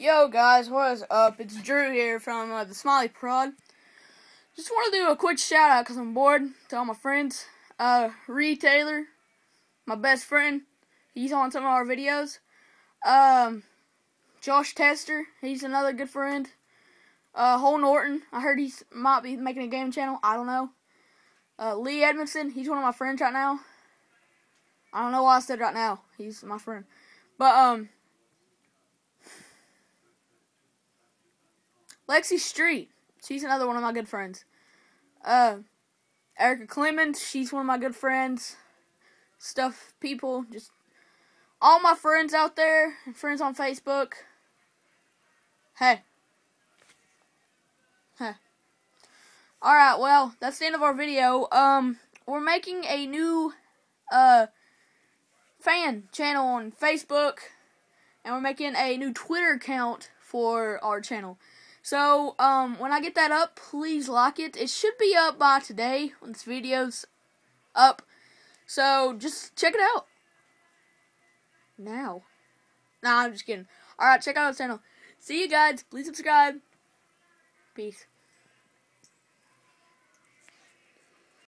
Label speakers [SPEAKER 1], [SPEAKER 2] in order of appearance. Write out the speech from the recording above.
[SPEAKER 1] Yo guys, what is up? It's Drew here from uh, the Smiley Prod. Just want to do a quick shout out because I'm bored to all my friends. Uh, Reed Taylor, my best friend, he's on some of our videos. Um, Josh Tester, he's another good friend. Uh, Hole Norton, I heard he's might be making a game channel. I don't know. Uh, Lee Edmondson, he's one of my friends right now. I don't know why I said right now. He's my friend. But, um, Lexi Street. She's another one of my good friends. Uh, Erica Clemens. She's one of my good friends. Stuff people. Just all my friends out there and friends on Facebook. Hey. Hey. Alright, well, that's the end of our video. Um, we're making a new, uh, fan channel on Facebook. And we're making a new Twitter account for our channel. So, um, when I get that up, please like it. It should be up by today when this video's up. So, just check it out. Now. Nah, I'm just kidding. Alright, check out the channel. See you guys. Please subscribe. Peace.